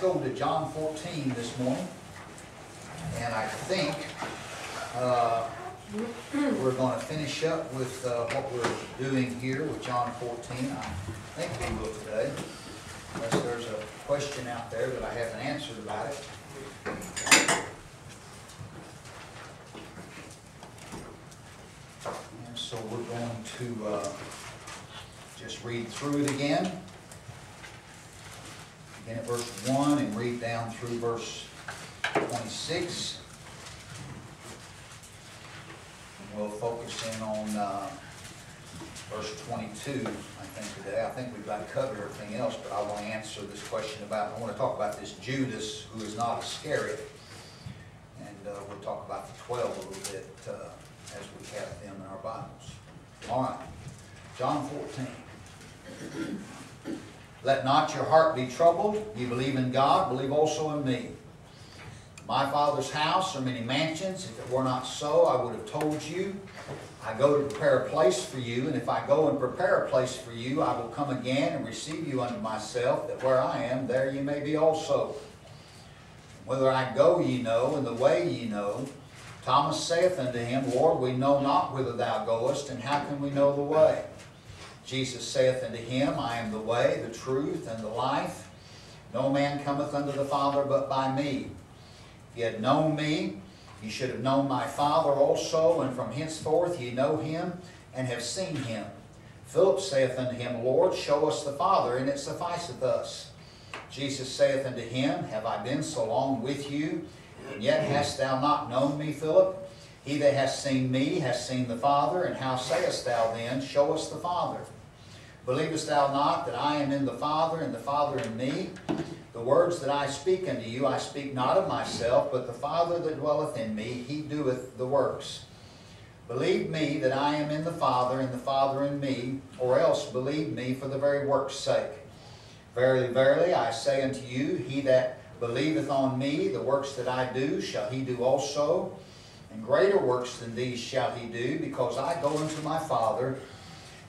go to John 14 this morning. And I think uh, we're going to finish up with uh, what we're doing here with John 14. I think we will today, unless there's a question out there that I haven't answered about it. And so we're going to uh, just read through it again. Begin at verse 1 and read down through verse 26. And We'll focus in on uh, verse 22, I think, today. I think we've got covered everything else, but I want to answer this question about, I want to talk about this Judas, who is not Iscariot. And uh, we'll talk about the 12 a little bit uh, as we have them in our Bibles. All right, John 14. Let not your heart be troubled. You believe in God, believe also in me. My Father's house are many mansions. If it were not so, I would have told you. I go to prepare a place for you, and if I go and prepare a place for you, I will come again and receive you unto myself, that where I am, there ye may be also. Whither I go ye know, and the way ye know. Thomas saith unto him, Lord, we know not whither thou goest, and how can we know the way? Jesus saith unto him, I am the way, the truth, and the life. No man cometh unto the Father but by me. If ye had known me, ye should have known my Father also, and from henceforth ye know him, and have seen him. Philip saith unto him, Lord, show us the Father, and it sufficeth us. Jesus saith unto him, Have I been so long with you, and yet hast thou not known me, Philip? He that hath seen me hath seen the Father, and how sayest thou then, Show us the Father? Believest thou not that I am in the Father, and the Father in me? The words that I speak unto you, I speak not of myself, but the Father that dwelleth in me, he doeth the works. Believe me that I am in the Father, and the Father in me, or else believe me for the very work's sake. Verily, verily, I say unto you, he that believeth on me, the works that I do, shall he do also. And greater works than these shall he do, because I go unto my Father.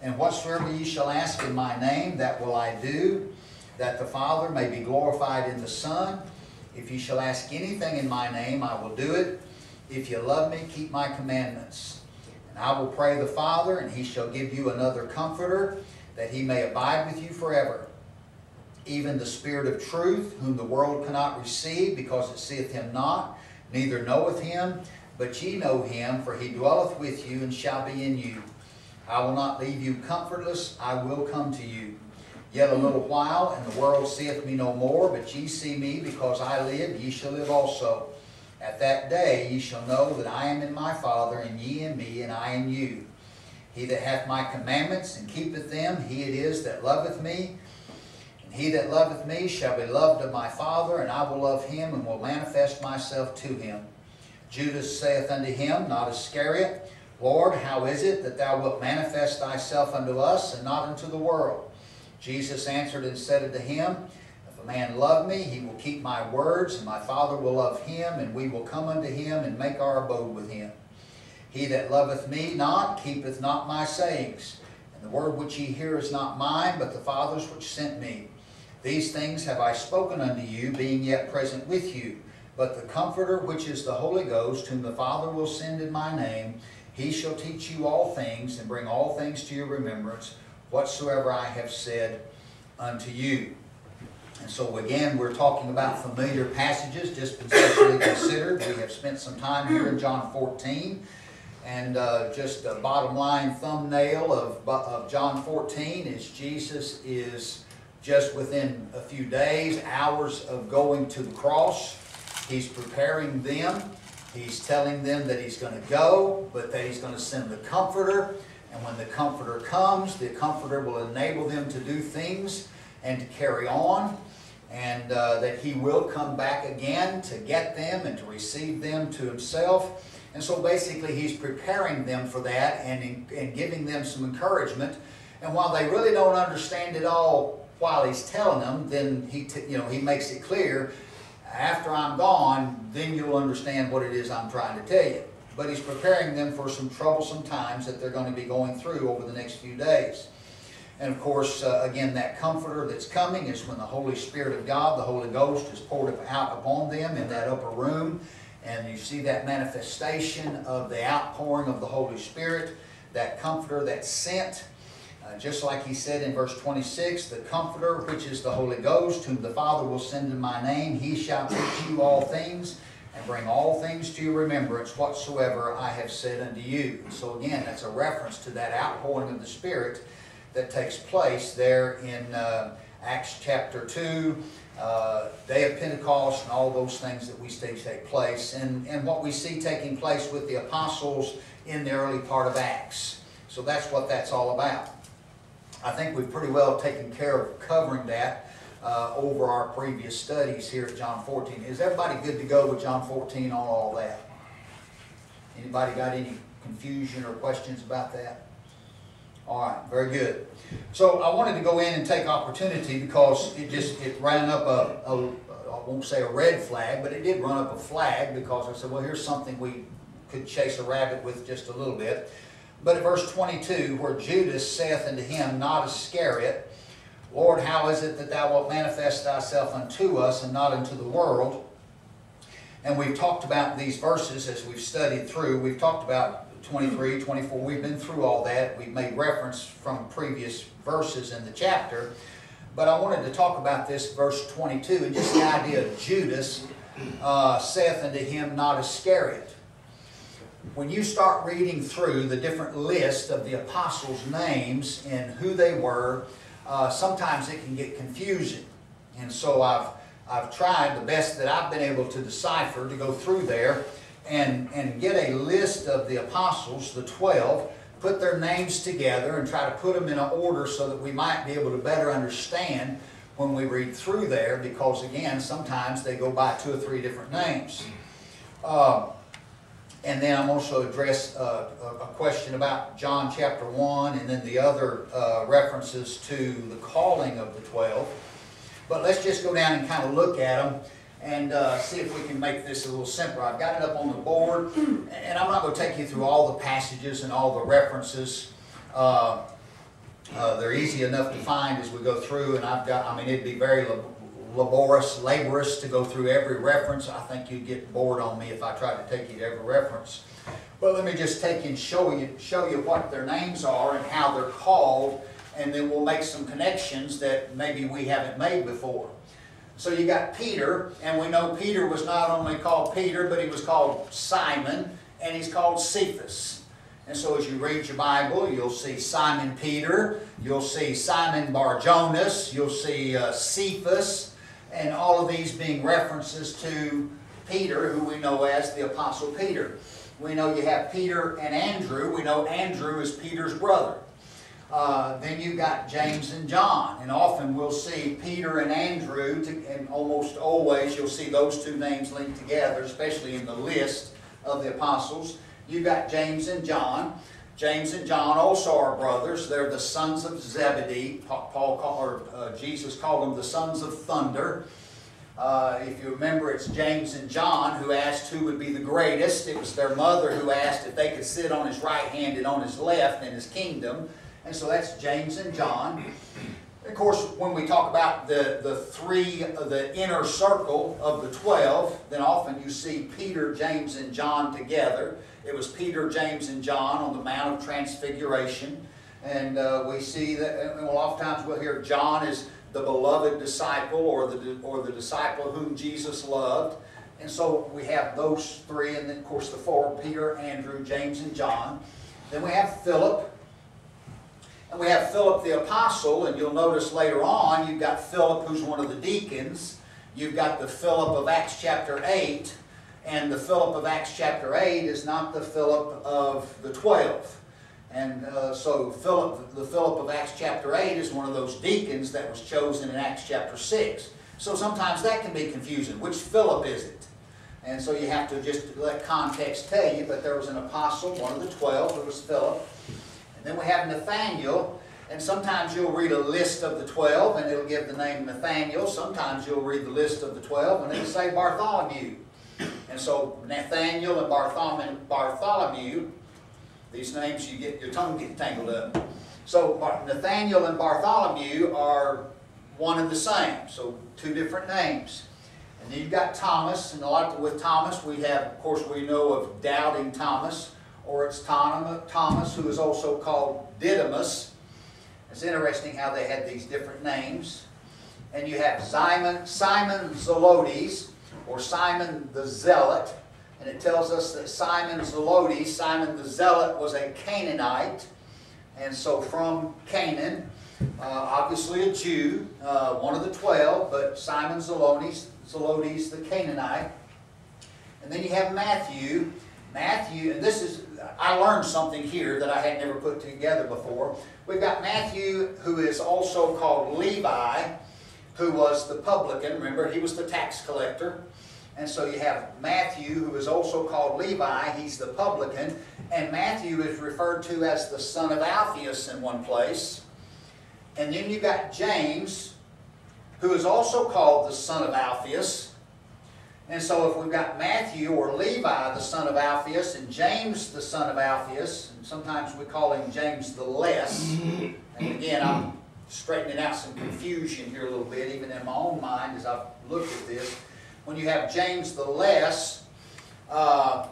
And whatsoever ye shall ask in my name, that will I do, that the Father may be glorified in the Son. If ye shall ask anything in my name, I will do it. If ye love me, keep my commandments. And I will pray the Father, and he shall give you another comforter, that he may abide with you forever. Even the Spirit of truth, whom the world cannot receive, because it seeth him not, neither knoweth him, but ye know him, for he dwelleth with you and shall be in you. I will not leave you comfortless, I will come to you. Yet a little while, and the world seeth me no more, but ye see me, because I live, ye shall live also. At that day ye shall know that I am in my Father, and ye in me, and I in you. He that hath my commandments and keepeth them, he it is that loveth me. And he that loveth me shall be loved of my Father, and I will love him, and will manifest myself to him. Judas saith unto him, not Iscariot, Lord, how is it that thou wilt manifest thyself unto us, and not unto the world? Jesus answered and said unto him, If a man love me, he will keep my words, and my Father will love him, and we will come unto him, and make our abode with him. He that loveth me not, keepeth not my sayings. And the word which ye hear is not mine, but the Father's which sent me. These things have I spoken unto you, being yet present with you. But the Comforter, which is the Holy Ghost, whom the Father will send in my name, he shall teach you all things, and bring all things to your remembrance, whatsoever I have said unto you. And so again, we're talking about familiar passages, dispensationally considered. We have spent some time here in John 14. And uh, just a bottom line thumbnail of, of John 14 is Jesus is just within a few days, hours of going to the cross. He's preparing them. He's telling them that he's going to go, but that he's going to send the Comforter. And when the Comforter comes, the Comforter will enable them to do things and to carry on. And uh, that he will come back again to get them and to receive them to himself. And so basically he's preparing them for that and, and giving them some encouragement. And while they really don't understand it all while he's telling them, then he, you know, he makes it clear, after I'm gone, then you'll understand what it is I'm trying to tell you. But he's preparing them for some troublesome times that they're going to be going through over the next few days. And of course, uh, again, that comforter that's coming is when the Holy Spirit of God, the Holy Ghost, is poured out upon them in that upper room. And you see that manifestation of the outpouring of the Holy Spirit, that comforter that's sent. Uh, just like he said in verse 26, the Comforter, which is the Holy Ghost, whom the Father will send in my name, he shall teach you all things and bring all things to your remembrance whatsoever I have said unto you. So again, that's a reference to that outpouring of the Spirit that takes place there in uh, Acts chapter 2, uh, day of Pentecost, and all those things that we see take place, and, and what we see taking place with the apostles in the early part of Acts. So that's what that's all about. I think we've pretty well taken care of covering that uh, over our previous studies here at John 14. Is everybody good to go with John 14 on all that? Anybody got any confusion or questions about that? All right, very good. So I wanted to go in and take opportunity because it just it ran up a, a I won't say a red flag, but it did run up a flag because I said, well, here's something we could chase a rabbit with just a little bit. But at verse 22, where Judas saith unto him, not Iscariot, Lord, how is it that thou wilt manifest thyself unto us and not unto the world? And we've talked about these verses as we've studied through. We've talked about 23, 24. We've been through all that. We've made reference from previous verses in the chapter. But I wanted to talk about this verse 22 and just the idea of Judas uh, saith unto him, not Iscariot. When you start reading through the different list of the apostles' names and who they were, uh, sometimes it can get confusing. And so I've, I've tried the best that I've been able to decipher to go through there and, and get a list of the apostles, the 12, put their names together and try to put them in an order so that we might be able to better understand when we read through there because again sometimes they go by two or three different names. Uh, and then I'm also address uh, a question about John chapter 1 and then the other uh, references to the calling of the 12. But let's just go down and kind of look at them and uh, see if we can make this a little simpler. I've got it up on the board, and I'm not going to take you through all the passages and all the references. Uh, uh, they're easy enough to find as we go through, and I've got, I mean, it'd be very laborious, laborious to go through every reference. I think you'd get bored on me if I tried to take you to every reference. But let me just take and show you, show you what their names are and how they're called, and then we'll make some connections that maybe we haven't made before. So you got Peter, and we know Peter was not only called Peter, but he was called Simon, and he's called Cephas. And so as you read your Bible, you'll see Simon Peter, you'll see Simon Barjonas, you'll see uh, Cephas, and all of these being references to Peter, who we know as the Apostle Peter. We know you have Peter and Andrew. We know Andrew is Peter's brother. Uh, then you've got James and John, and often we'll see Peter and Andrew, to, and almost always you'll see those two names linked together, especially in the list of the apostles. You've got James and John. James and John also are brothers. They're the sons of Zebedee. Paul or uh, Jesus called them the sons of thunder. Uh, if you remember, it's James and John who asked who would be the greatest. It was their mother who asked if they could sit on his right hand and on his left in his kingdom. And so that's James and John. Of course, when we talk about the, the three, the inner circle of the twelve, then often you see Peter, James, and John together. It was Peter, James, and John on the Mount of Transfiguration. And uh, we see that, and well, oftentimes we'll hear John is the beloved disciple or the, or the disciple whom Jesus loved. And so we have those three, and then of course the four, Peter, Andrew, James, and John. Then we have Philip, and we have Philip the Apostle, and you'll notice later on, you've got Philip, who's one of the deacons. You've got the Philip of Acts chapter 8, and the Philip of Acts chapter 8 is not the Philip of the 12. And uh, so Philip, the Philip of Acts chapter 8 is one of those deacons that was chosen in Acts chapter 6. So sometimes that can be confusing. Which Philip is it? And so you have to just let context tell you, but there was an apostle, one of the 12, it was Philip. Then we have Nathaniel, and sometimes you'll read a list of the 12 and it'll give the name Nathaniel. Sometimes you'll read the list of the 12 and it'll say Bartholomew. And so Nathaniel and Bartholomew, Bartholomew these names you get your tongue get tangled up. So Nathaniel and Bartholomew are one and the same, so two different names. And then you've got Thomas, and a lot with Thomas, we have, of course, we know of doubting Thomas, or it's Thomas, who is also called Didymus. It's interesting how they had these different names. And you have Simon, Simon Zelotes, or Simon the Zealot. And it tells us that Simon Zelotes, Simon the Zealot, was a Canaanite. And so from Canaan, uh, obviously a Jew, uh, one of the twelve, but Simon Zelotes, Zelotes the Canaanite. And then you have Matthew. Matthew, and this is, I learned something here that I had never put together before. We've got Matthew, who is also called Levi, who was the publican. Remember, he was the tax collector. And so you have Matthew, who is also called Levi. He's the publican. And Matthew is referred to as the son of Alphaeus in one place. And then you've got James, who is also called the son of Alphaeus. And so if we've got Matthew or Levi, the son of Alphaeus, and James, the son of Alphaeus, and sometimes we call him James the Less. And again, I'm straightening out some confusion here a little bit, even in my own mind as I've looked at this. When you have James the Less, uh,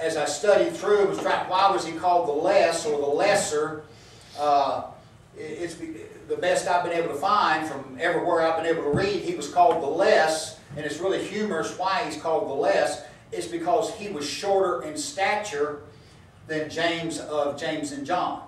as I studied through, was why was he called the less or the lesser? Uh, it's the best I've been able to find from everywhere I've been able to read. He was called the less, and it's really humorous why he's called the less. It's because he was shorter in stature than James of James and John.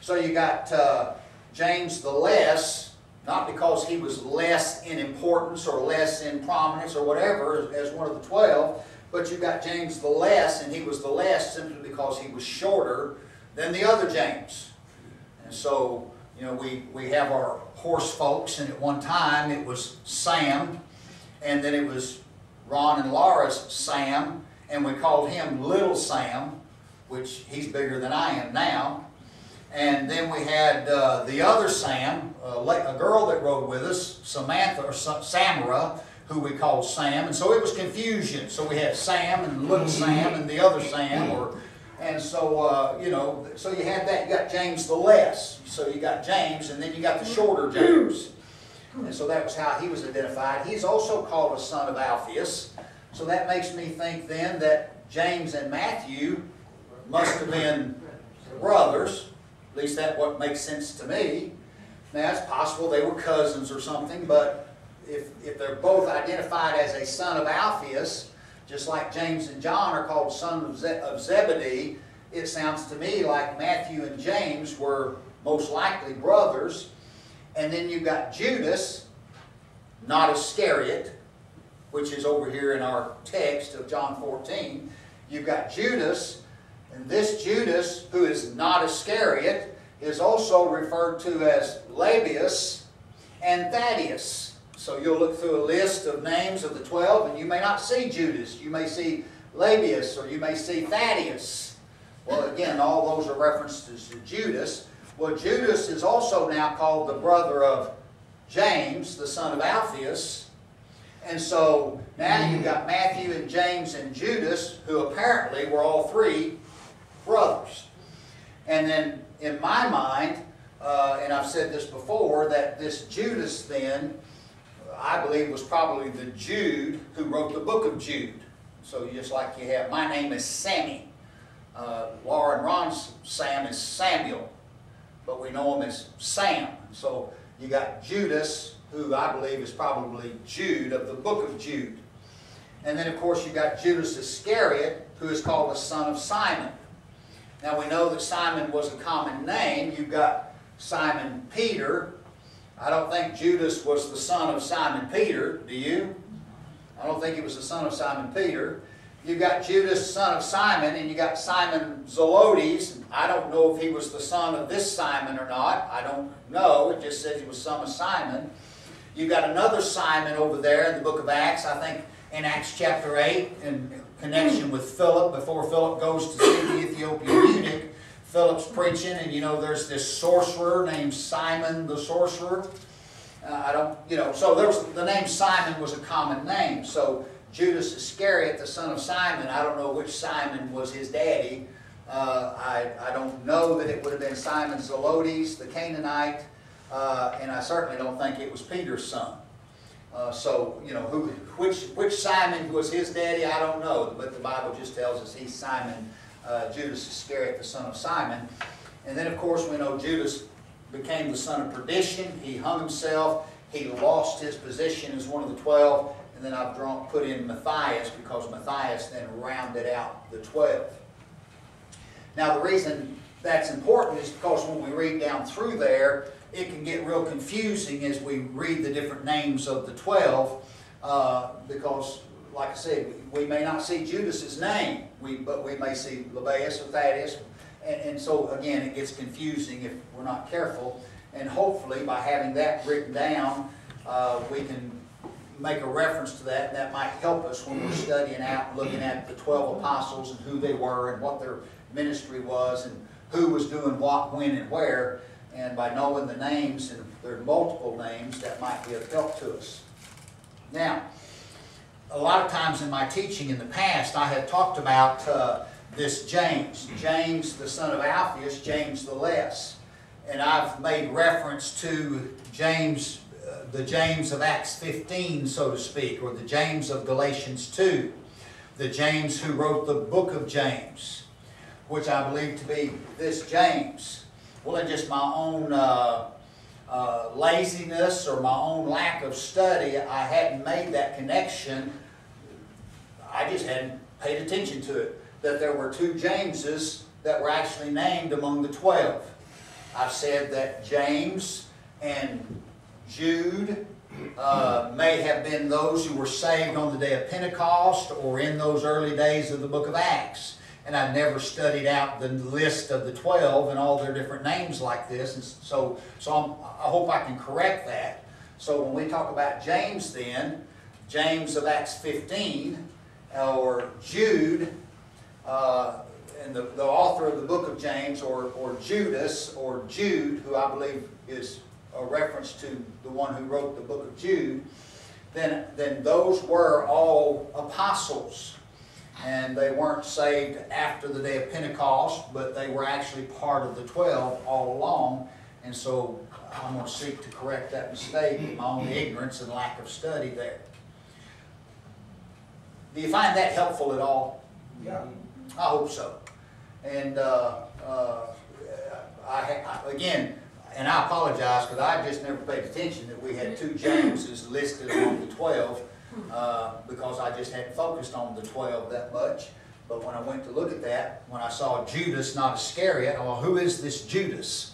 So you got uh, James the less, not because he was less in importance or less in prominence or whatever as one of the twelve, but you got James the less, and he was the less simply because he was shorter than the other James. And so, you know, we, we have our horse folks, and at one time it was Sam, and then it was Ron and Laura's Sam, and we called him Little Sam, which he's bigger than I am now. And then we had uh, the other Sam, uh, a girl that rode with us, Samantha, or Samara, who we called Sam. And so it was confusion. So we had Sam and little Sam and the other Sam. Or, and so, uh, you know, so you had that. You got James the Less. So you got James and then you got the shorter James. And so that was how he was identified. He's also called a son of Alphaeus. So that makes me think then that James and Matthew must have been brothers. At least that what makes sense to me. Now, it's possible they were cousins or something, but if, if they're both identified as a son of Alphaeus, just like James and John are called sons of, Ze of Zebedee, it sounds to me like Matthew and James were most likely brothers. And then you've got Judas, not Iscariot, which is over here in our text of John 14. You've got Judas, and this Judas, who is not Iscariot, is also referred to as Lebbaeus and Thaddeus. So you'll look through a list of names of the twelve, and you may not see Judas. You may see Lebbaeus, or you may see Thaddeus. Well, again, all those are references to Judas. Well, Judas is also now called the brother of James, the son of Alphaeus. And so now you've got Matthew and James and Judas, who apparently were all three brothers. And then in my mind, uh, and I've said this before, that this Judas then I believe was probably the Jude who wrote the book of Jude. So just like you have, my name is Sammy. Uh, Laura and Ron's Sam is Samuel, but we know him as Sam. So you got Judas, who I believe is probably Jude of the book of Jude. And then of course you got Judas Iscariot, who is called the son of Simon. Now we know that Simon was a common name. You've got Simon Peter, I don't think Judas was the son of Simon Peter, do you? I don't think he was the son of Simon Peter. You've got Judas, son of Simon, and you got Simon Zelotes. I don't know if he was the son of this Simon or not. I don't know. It just says he was son of Simon. You've got another Simon over there in the book of Acts, I think in Acts chapter 8, in connection with Philip, before Philip goes to see the Ethiopian eunuch. Philip's preaching, and you know, there's this sorcerer named Simon the sorcerer. Uh, I don't, you know, so there was, the name Simon was a common name. So Judas Iscariot, the son of Simon, I don't know which Simon was his daddy, Uh, I, I don't know that it would have been Simon Zelotes, the Canaanite, uh, and I certainly don't think it was Peter's son. Uh, so, you know, who, which, which Simon was his daddy, I don't know, but the Bible just tells us he's Simon, uh, Judas Iscariot, the son of Simon. And then, of course, we know Judas became the son of perdition. He hung himself. He lost his position as one of the twelve. And then I've drawn, put in Matthias because Matthias then rounded out the twelve. Now, the reason that's important is because when we read down through there, it can get real confusing as we read the different names of the 12 uh, because, like I said, we may not see Judas's name, we, but we may see Lebbaeus or Thaddeus. And, and so, again, it gets confusing if we're not careful. And hopefully, by having that written down, uh, we can make a reference to that, that might help us when we're studying out, looking at the 12 apostles and who they were and what their ministry was and who was doing what, when, and where. And by knowing the names, and there are multiple names, that might be of help to us. Now, a lot of times in my teaching in the past, I have talked about uh, this James, James the son of Alphaeus, James the Less. And I've made reference to James, uh, the James of Acts 15, so to speak, or the James of Galatians 2, the James who wrote the book of James, which I believe to be this James. Well, in just my own uh, uh, laziness or my own lack of study, I hadn't made that connection. I just hadn't paid attention to it. That there were two Jameses that were actually named among the twelve. I've said that James and Jude uh, may have been those who were saved on the day of Pentecost or in those early days of the book of Acts. And I've never studied out the list of the 12 and all their different names like this. And so so I'm, I hope I can correct that. So when we talk about James then, James of Acts 15, or Jude, uh, and the, the author of the book of James, or, or Judas, or Jude, who I believe is a reference to the one who wrote the book of Jude, then, then those were all apostles. And they weren't saved after the day of Pentecost, but they were actually part of the 12 all along. And so I'm going to seek to correct that mistake, my own ignorance and lack of study there. Do you find that helpful at all? Yeah. I hope so. And uh, uh, I, I, again, and I apologize because I just never paid attention that we had two Jameses listed among the 12 uh, because I just hadn't focused on the 12 that much. But when I went to look at that, when I saw Judas, not Iscariot, well, who is this Judas?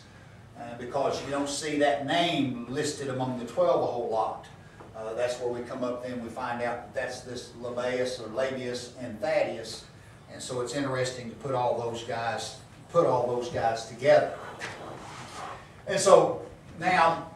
Uh, because you don't see that name listed among the 12 a whole lot. Uh, that's where we come up then we find out that that's this Lebbaeus or Labius and Thaddeus. And so it's interesting to put all those guys, put all those guys together. And so now,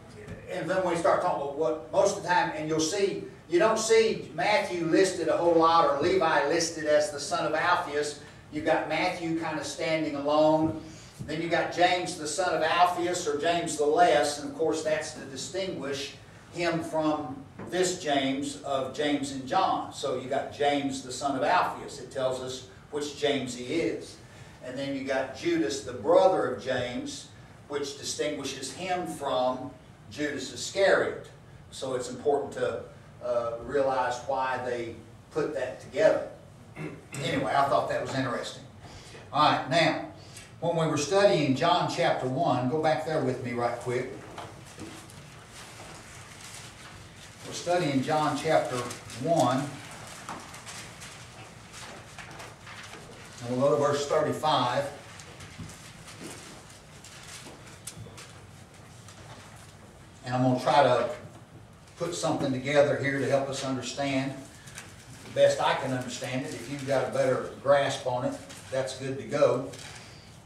and then we start talking about what most of the time, and you'll see, you don't see Matthew listed a whole lot or Levi listed as the son of Alphaeus. You've got Matthew kind of standing alone. Then you got James the son of Alphaeus or James the Less, and of course that's to distinguish him from this James of James and John. So you got James the son of Alphaeus. It tells us which James he is. And then you got Judas the brother of James, which distinguishes him from Judas Iscariot. So it's important to uh, realize why they put that together. Anyway, I thought that was interesting. All right, now, when we were studying John chapter 1, go back there with me right quick. We're studying John chapter 1. And we'll go to verse 35. And I'm going to try to put something together here to help us understand the best I can understand it. If you've got a better grasp on it, that's good to go.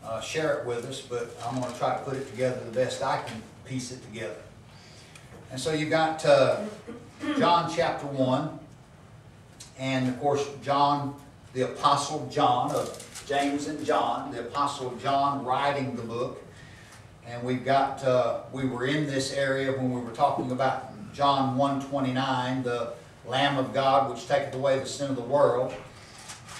Uh, share it with us, but I'm going to try to put it together the best I can piece it together. And so you've got uh, John chapter 1, and of course, John, the Apostle John of James and John, the Apostle John writing the book. And we've got, uh, we were in this area when we were talking about John 1.29, the Lamb of God which taketh away the sin of the world.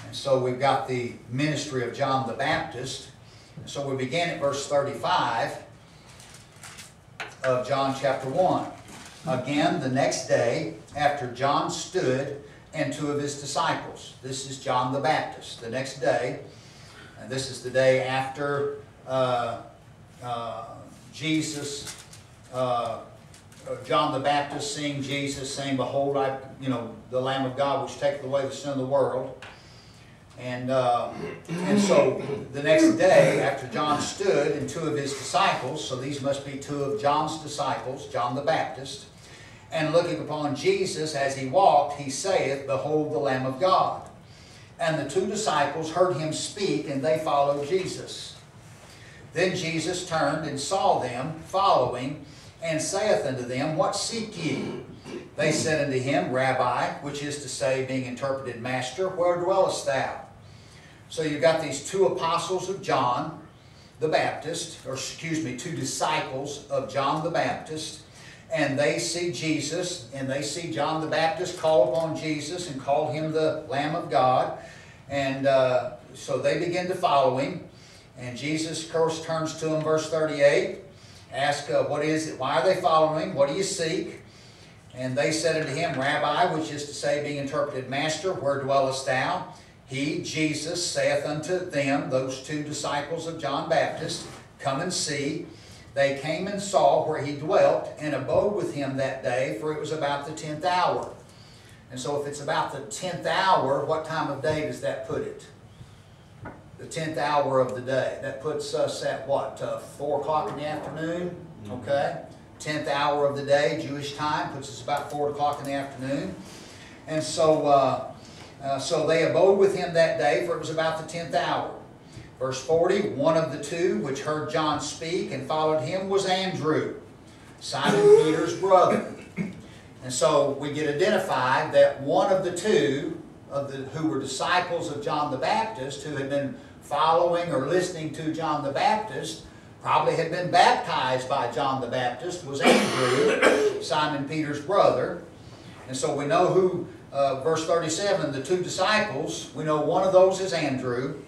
And so we've got the ministry of John the Baptist. And so we begin at verse 35 of John chapter 1. Again, the next day, after John stood and two of his disciples. This is John the Baptist. The next day, and this is the day after uh, uh, Jesus, uh, John the Baptist seeing Jesus, saying, Behold, I, you know, the Lamb of God which taketh away the sin of the world. And, uh, and so the next day, after John stood and two of his disciples, so these must be two of John's disciples, John the Baptist, and looking upon Jesus as he walked, he saith, Behold the Lamb of God. And the two disciples heard him speak, and they followed Jesus. Then Jesus turned and saw them following, and saith unto them, What seek ye? They said unto him, Rabbi, which is to say, being interpreted, Master, where dwellest thou? So you've got these two apostles of John the Baptist, or excuse me, two disciples of John the Baptist, and they see Jesus, and they see John the Baptist call upon Jesus and call him the Lamb of God. And uh, so they begin to follow him. And Jesus, of course, turns to him, verse 38, ask, uh, what is it? Why are they following? What do you seek? And they said unto him, Rabbi, which is to say, being interpreted, Master, where dwellest thou? He, Jesus, saith unto them, those two disciples of John Baptist, Come and see. They came and saw where he dwelt and abode with him that day, for it was about the tenth hour. And so if it's about the tenth hour, what time of day does that put it? The tenth hour of the day. That puts us at what? Uh, four o'clock in the afternoon? Okay? Tenth hour of the day, Jewish time, puts us about four o'clock in the afternoon. And so, uh, uh, so they abode with him that day, for it was about the tenth hour. Verse 40, one of the two which heard John speak and followed him was Andrew, Simon Peter's brother. And so we get identified that one of the two of the, who were disciples of John the Baptist, who had been following or listening to John the Baptist, probably had been baptized by John the Baptist, was Andrew, Simon Peter's brother. And so we know who, uh, verse 37, the two disciples, we know one of those is Andrew.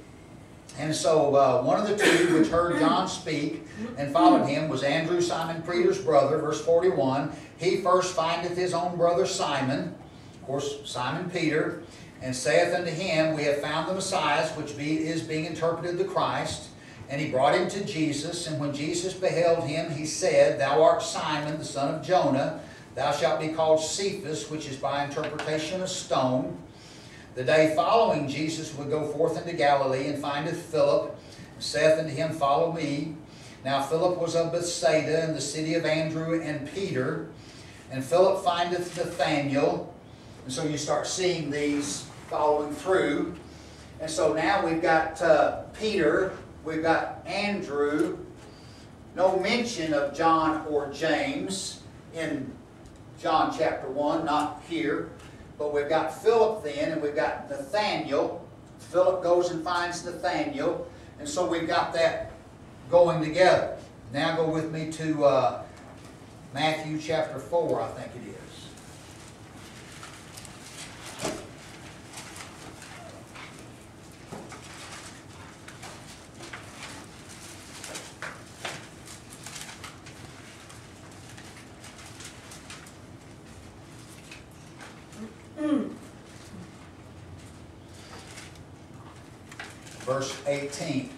And so uh, one of the two which heard John speak and followed him was Andrew, Simon Peter's brother, verse 41. He first findeth his own brother Simon, of course, Simon Peter, and saith unto him, We have found the Messiah, which be, is being interpreted the Christ. And he brought him to Jesus, and when Jesus beheld him, he said, Thou art Simon, the son of Jonah. Thou shalt be called Cephas, which is by interpretation a stone. The day following, Jesus would go forth into Galilee and findeth Philip, and saith unto him, Follow me. Now Philip was of Bethsaida, in the city of Andrew and Peter. And Philip findeth Nathanael. And so you start seeing these following through. And so now we've got uh, Peter, we've got Andrew, no mention of John or James in John chapter 1, not here. But we've got Philip then, and we've got Nathaniel. Philip goes and finds Nathaniel. And so we've got that going together. Now go with me to uh, Matthew chapter 4, I think it is. Verse 18.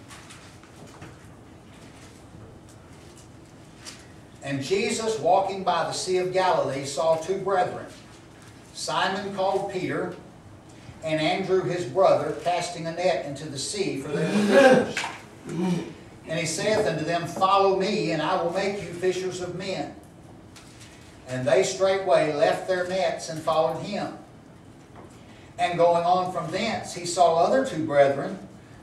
And Jesus, walking by the Sea of Galilee, saw two brethren, Simon called Peter, and Andrew his brother, casting a net into the sea, for they were fishers. And he saith unto them, Follow me, and I will make you fishers of men. And they straightway left their nets and followed him. And going on from thence, he saw other two brethren,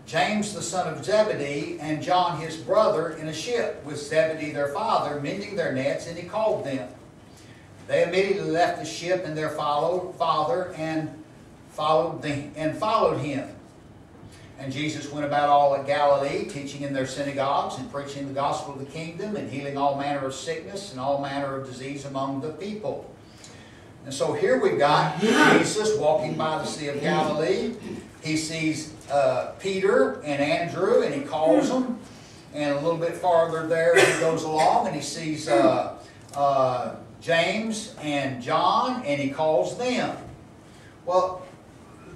James the son of Zebedee and John his brother in a ship with Zebedee their father, mending their nets, and he called them. They immediately left the ship and their father and followed the, and followed him. And Jesus went about all of Galilee, teaching in their synagogues and preaching the gospel of the kingdom and healing all manner of sickness and all manner of disease among the people. And so here we've got Jesus walking by the Sea of Galilee. He sees uh, Peter and Andrew, and he calls them. And a little bit farther there, he goes along and he sees uh, uh, James and John, and he calls them. Well,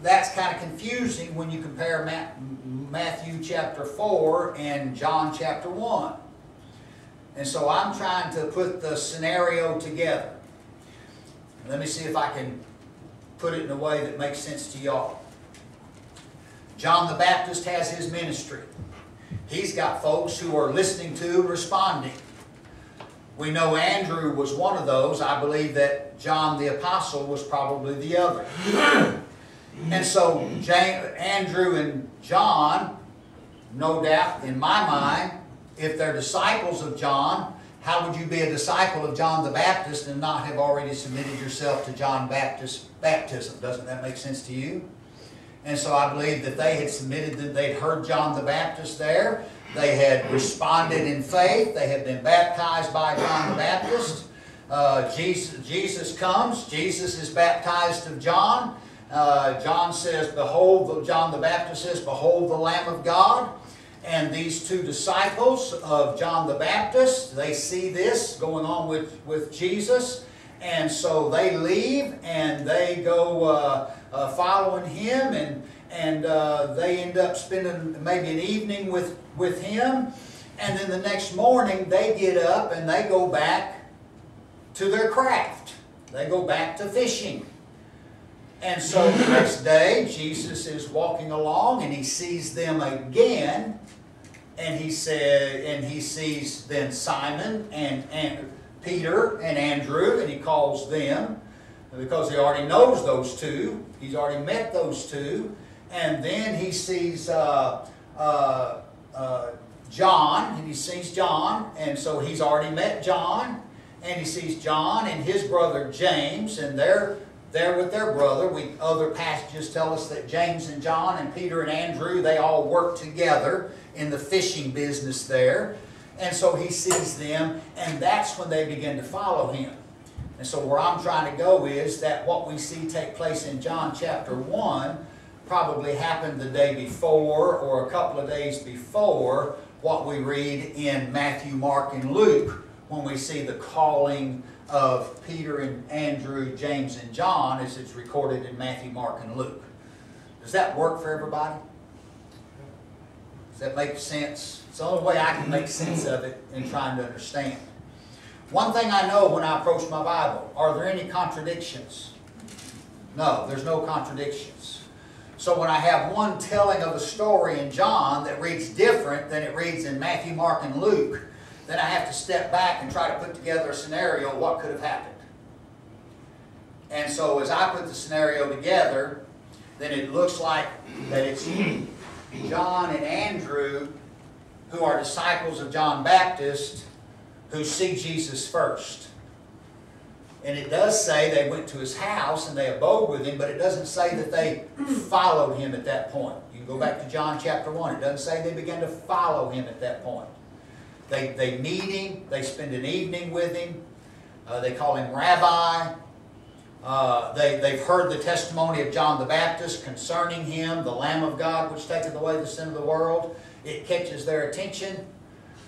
that's kind of confusing when you compare Ma Matthew chapter 4 and John chapter 1. And so I'm trying to put the scenario together. Let me see if I can put it in a way that makes sense to y'all. John the Baptist has his ministry. He's got folks who are listening to, responding. We know Andrew was one of those. I believe that John the Apostle was probably the other. And so James, Andrew and John, no doubt in my mind, if they're disciples of John, how would you be a disciple of John the Baptist and not have already submitted yourself to John Baptist baptism? Doesn't that make sense to you? And so I believe that they had submitted, that they'd heard John the Baptist there. They had responded in faith. They had been baptized by John the Baptist. Uh, Jesus, Jesus comes. Jesus is baptized of John. Uh, John says, Behold, John the Baptist says, Behold the Lamb of God. And these two disciples of John the Baptist, they see this going on with, with Jesus. And so they leave and they go uh, uh, following him and, and uh, they end up spending maybe an evening with, with him. And then the next morning they get up and they go back to their craft. They go back to fishing. And so the next day, Jesus is walking along and he sees them again. And he said, and he sees then Simon and, and Peter and Andrew, and he calls them because he already knows those two. He's already met those two. And then he sees uh, uh, uh, John, and he sees John, and so he's already met John. And he sees John and his brother James, and they're there with their brother. We other passages tell us that James and John and Peter and Andrew they all work together in the fishing business there. And so he sees them, and that's when they begin to follow him. And so where I'm trying to go is that what we see take place in John chapter 1 probably happened the day before or a couple of days before what we read in Matthew, Mark, and Luke when we see the calling of Peter and Andrew, James and John as it's recorded in Matthew, Mark, and Luke. Does that work for everybody? Does that make sense? It's the only way I can make sense of it in trying to understand. One thing I know when I approach my Bible, are there any contradictions? No, there's no contradictions. So when I have one telling of a story in John that reads different than it reads in Matthew, Mark, and Luke, then I have to step back and try to put together a scenario of what could have happened. And so as I put the scenario together, then it looks like that it's John and Andrew who are disciples of John Baptist who see Jesus first. And it does say they went to his house and they abode with him, but it doesn't say that they followed him at that point. You can go back to John chapter 1. It doesn't say they began to follow him at that point. They, they meet him, they spend an evening with him, uh, they call him rabbi. Uh, they, they've heard the testimony of John the Baptist concerning him, the Lamb of God which taketh away the sin of the world. It catches their attention.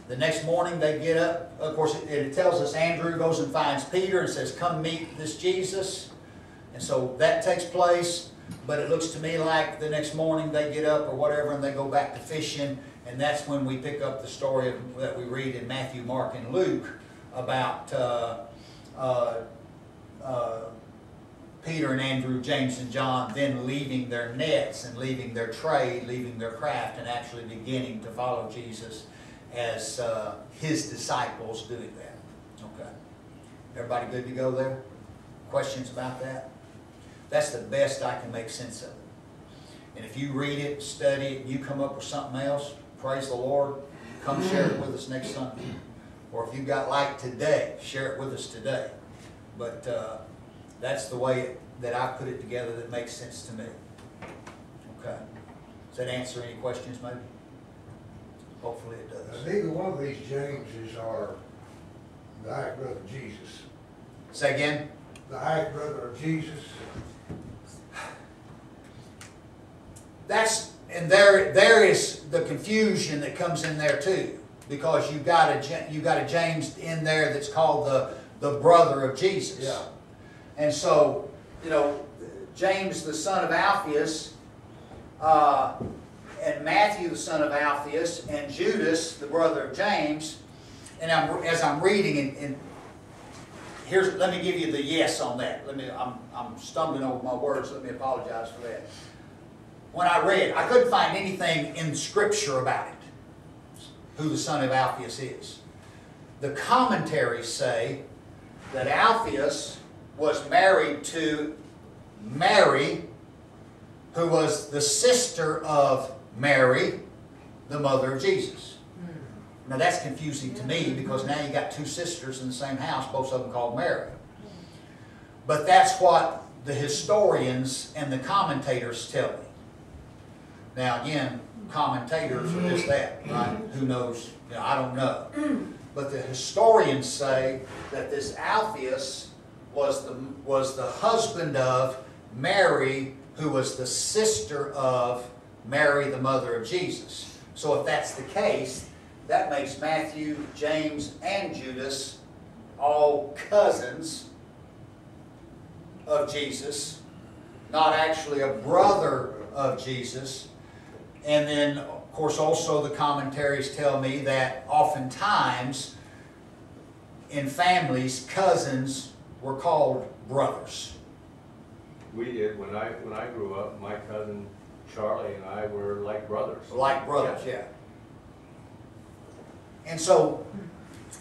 The next morning they get up. Of course, it, it tells us Andrew goes and finds Peter and says, Come meet this Jesus. And so that takes place. But it looks to me like the next morning they get up or whatever and they go back to fishing. And that's when we pick up the story of, that we read in Matthew, Mark, and Luke about uh, uh, uh, Peter and Andrew, James and John then leaving their nets and leaving their trade, leaving their craft, and actually beginning to follow Jesus as uh, his disciples doing that. Okay. Everybody good to go there? Questions about that? That's the best I can make sense of it. And if you read it, study it, and you come up with something else, praise the Lord, come share it with us next Sunday. Or if you've got light today, share it with us today. But uh, that's the way that I put it together that makes sense to me. Okay. Does that answer any questions maybe? Hopefully it does. Neither one of these Jameses are the half brother of Jesus. Say again? The half brother of Jesus, that's, and there, there is the confusion that comes in there too. Because you've got a, you've got a James in there that's called the, the brother of Jesus. Yeah. And so, you know, James, the son of Alphaeus, uh, and Matthew, the son of Alphaeus, and Judas, the brother of James, and I'm, as I'm reading, and, and here's, let me give you the yes on that. Let me, I'm, I'm stumbling over my words, let me apologize for that. When I read, I couldn't find anything in Scripture about it, who the son of Alphaeus is. The commentaries say that Alphaeus was married to Mary, who was the sister of Mary, the mother of Jesus. Hmm. Now that's confusing to me because now you got two sisters in the same house, both of them called Mary. But that's what the historians and the commentators tell me. Now again, commentators are just that, right? Who knows? You know, I don't know. But the historians say that this Alpheus was the, was the husband of Mary, who was the sister of Mary, the mother of Jesus. So if that's the case, that makes Matthew, James, and Judas all cousins of Jesus, not actually a brother of Jesus. And then, of course, also the commentaries tell me that oftentimes in families, cousins were called brothers. We did, when I, when I grew up, my cousin Charlie and I were like brothers. Like brothers, yeah. And so,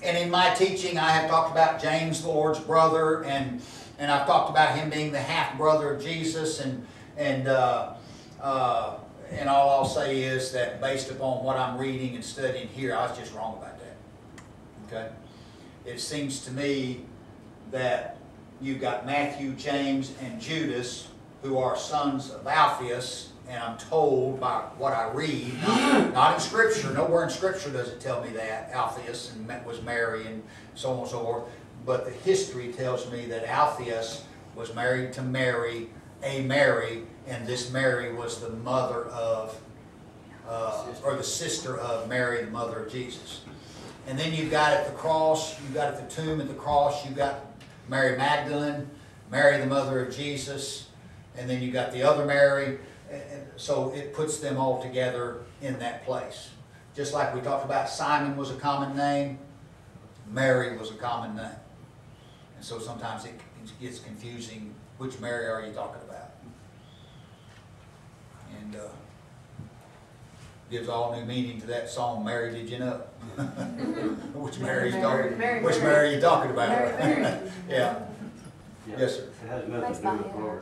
and in my teaching, I have talked about James, the Lord's brother, and, and I've talked about him being the half-brother of Jesus, and, and, uh, uh, and all I'll say is that based upon what I'm reading and studying here, I was just wrong about that. Okay? It seems to me that you've got Matthew, James, and Judas, who are sons of Alphaeus, and I'm told by what I read, not, not in Scripture, nowhere in Scripture does it tell me that, Alpheus and was Mary and so on and so forth, but the history tells me that Alpheus was married to Mary, a Mary, and this Mary was the mother of, uh, or the sister of Mary, the mother of Jesus. And then you've got at the cross, you've got at the tomb at the cross, you've got Mary Magdalene, Mary the mother of Jesus, and then you've got the other Mary. And- and So it puts them all together in that place. Just like we talked about Simon was a common name, Mary was a common name. And so sometimes it gets confusing, which Mary are you talking about? And, uh, gives all new meaning to that song, Mary, did you know? Which Mary you talking, Mary, which Mary. Mary you talking about? Mary, Mary. Yeah, Yeah, Yes, sir. It has nothing to do with what we're,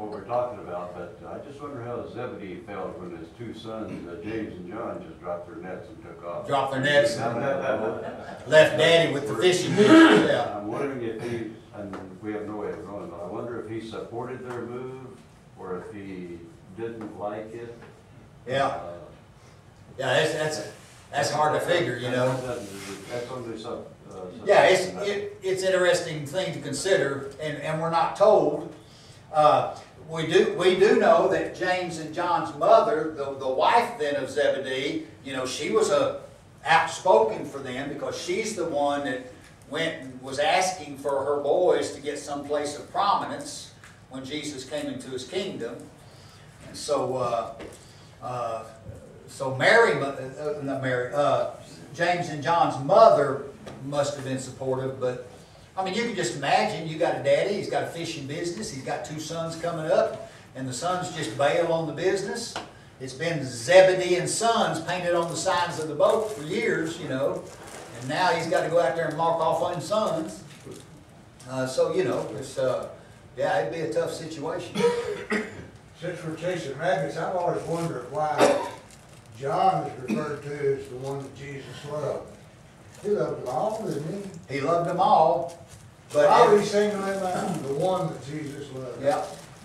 what we're talking about, but I just wonder how Zebedee felt when his two sons, uh, James and John, just dropped their nets and took off. Dropped their nets and- left daddy with the fishing yeah. wondering if he, and we have no way of knowing, but I wonder if he supported their move, or if he didn't like it. Yeah, Uh, yeah, that's, that's, that's hard to figure, you know? That's only some, uh. Yeah, it's, it, it's interesting thing to consider, and, and we're not told. Uh, we do, we do know that James and John's mother, the, the wife then of Zebedee, you know, she was a outspoken for them because she's the one that went and was asking for her boys to get some place of prominence when Jesus came into his kingdom. And so, uh, uh, so Mary, uh, uh, not Mary, uh, James and John's mother must have been supportive, but, I mean, you can just imagine, you got a daddy, he's got a fishing business, he's got two sons coming up, and the sons just bail on the business. It's been Zebedee and Sons painted on the sides of the boat for years, you know, and now he's got to go out there and mark off on sons. Uh, so, you know, it's, uh, yeah, it'd be a tough situation. Since we're chasing rabbits, I've always wondered why John is referred to as the one that Jesus loved. He loved them all, didn't he? He loved them all, but. I always sing that line, the one that Jesus loved. Yeah,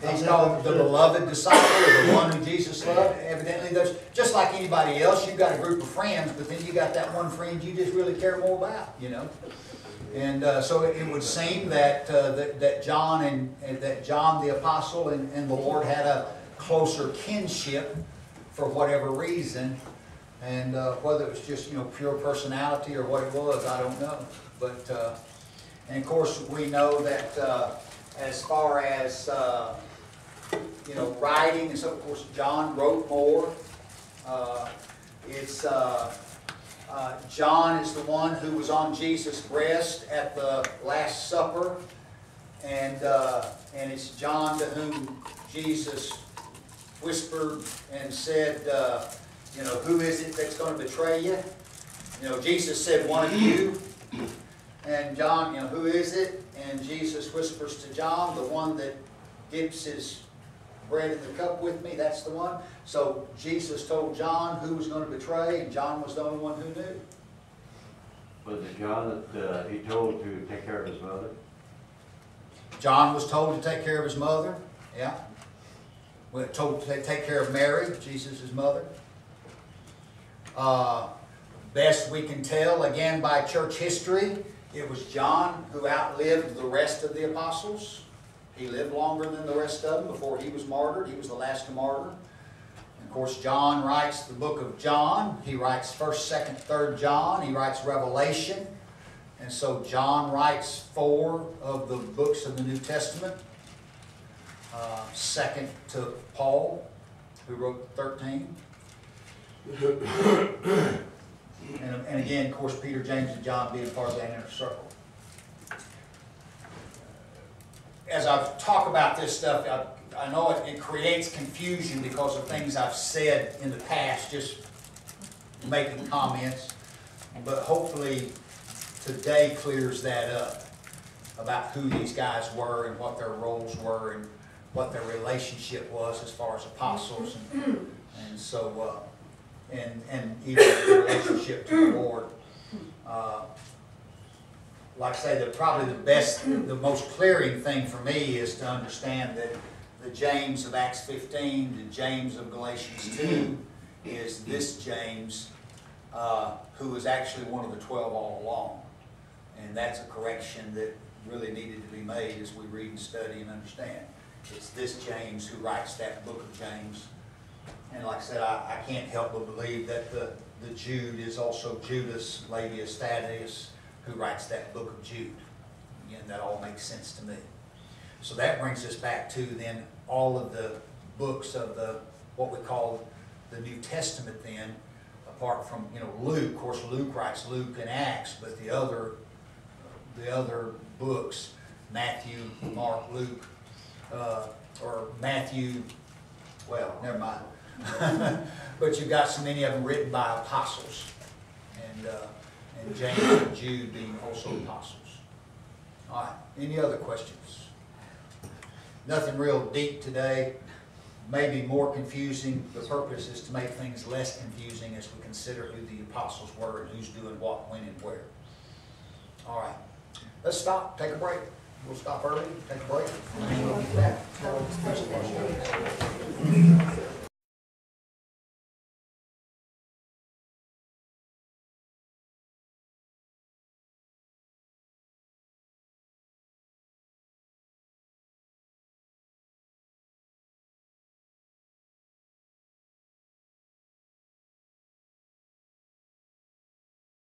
he's called the beloved disciple, or the one who Jesus loved. Evidently, there's, just like anybody else, you've got a group of friends, but then you got that one friend you just really care more about, you know? And uh, so it would seem that, uh, that that John and, and that John the apostle and, and the Lord had a, closer kinship for whatever reason. And uh, whether it was just, you know, pure personality or what it was, I don't know. But, uh, and of course, we know that uh, as far as, uh, you know, writing, and so of course, John wrote more. Uh, It's, uh, John is the one who was on Jesus' breast at the Last Supper. And, and it's John to whom Jesus whispered and said, you know, who is it that's going to betray you? You know, Jesus said, one of you. And John, you know, who is it? And Jesus whispers to John, the one that dips his bread in the cup with me, that's the one. So Jesus told John who was going to betray, and John was the only one who knew. Was it John that, uh, he told to take care of his mother? John was told to take care of his mother, yeah. Was told to take care of Mary, Jesus' mother. Uh, Best we can tell, again by church history, it was John who outlived the rest of the apostles. He lived longer than the rest of them before he was martyred. He was the last to martyr. And of course, John writes the book of John. He writes 1st, 2nd, 3rd John. He writes Revelation. And so John writes four of the books of the New Testament. Uh, second to Paul, who wrote 13. And, and again, of course, Peter, James, and John being part of that inner circle. As I talk about this stuff, I, I know it, it creates confusion because of things I've said in the past, just making comments. But hopefully, today clears that up about who these guys were and what their roles were and what their relationship was as far as apostles. And, and so, uh, and, and even relationship to the Lord. Uh, Like I say, the, probably the best, the most clearing thing for me is to understand that the James of Acts fifteen, the James of Galatians two, is this James, uh, who was actually one of the twelve all along. And that's a correction that really needed to be made as we read and study and understand. It's this James who writes that book of James. And like I said, I, I can't help but believe that the, the Jude is also Judas Lebbaeus Thaddeus, who writes that book of Jude. Again, that all makes sense to me. So that brings us back to then all of the books of the, what we call the New Testament then, apart from, you know, Luke, of course, Luke writes Luke and Acts, but the other, the other books, Matthew, Mark, Luke, uh, or Matthew, well, never mind. But you've got so many of them written by apostles, and, uh, and James and Jude being also apostles. All right, any other questions? Nothing real deep today, maybe more confusing. The purpose is to make things less confusing as we consider who the apostles were and who's doing what, when, and where. All right, let's stop, take a break. We'll stop early, take a break.